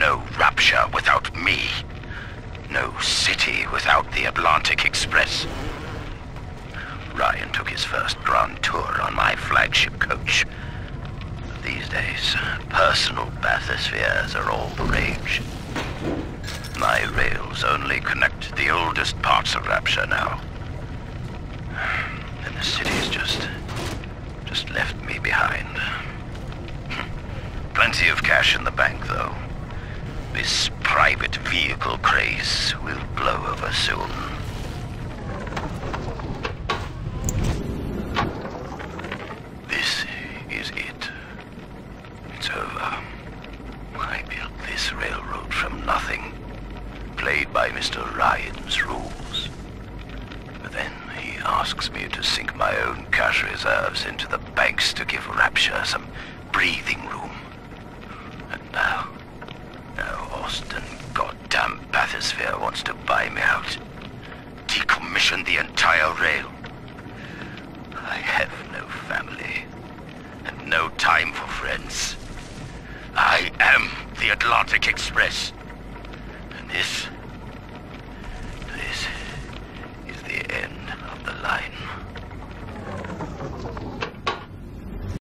no Rapture without me. No city without the Atlantic Express. Ryan took his first grand tour on my flagship coach. These days, personal bathyspheres are all the rage. My rails only connect the oldest parts of Rapture now. And the city's just... just left me behind. Plenty of cash in the bank, though. This private vehicle craze will blow over soon. This is it. It's over. I built this railroad from nothing. Played by Mr. Ryan's rules. But then he asks me to sink my own cash reserves into the banks to give Rapture some breathing room. Bathysphere wants to buy me out. Decommission the entire rail. I have no family. And no time for friends. I am the Atlantic Express. And this